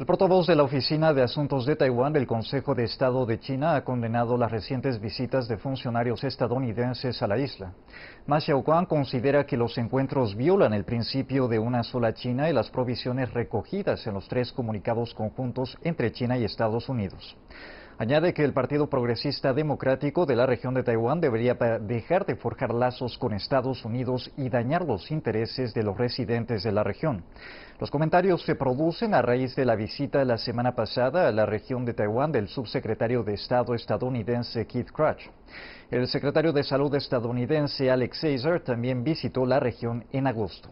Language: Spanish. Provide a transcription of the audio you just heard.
El portavoz de la Oficina de Asuntos de Taiwán del Consejo de Estado de China ha condenado las recientes visitas de funcionarios estadounidenses a la isla. Ma Xiaoquan considera que los encuentros violan el principio de una sola China y las provisiones recogidas en los tres comunicados conjuntos entre China y Estados Unidos. Añade que el Partido Progresista Democrático de la región de Taiwán debería dejar de forjar lazos con Estados Unidos y dañar los intereses de los residentes de la región. Los comentarios se producen a raíz de la visita la semana pasada a la región de Taiwán del subsecretario de Estado estadounidense Keith Crutch. El secretario de Salud estadounidense Alex Azar también visitó la región en agosto.